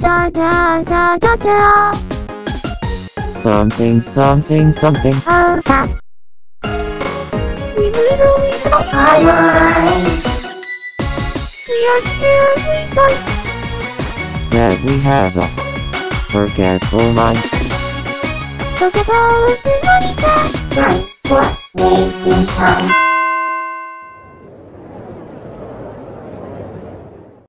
Da da da da da. Something, something, something. Oh, that. We literally got highlight. We are terribly sorry. That we have a forgetful mind. Forget all of the money back. Right, what wasting time.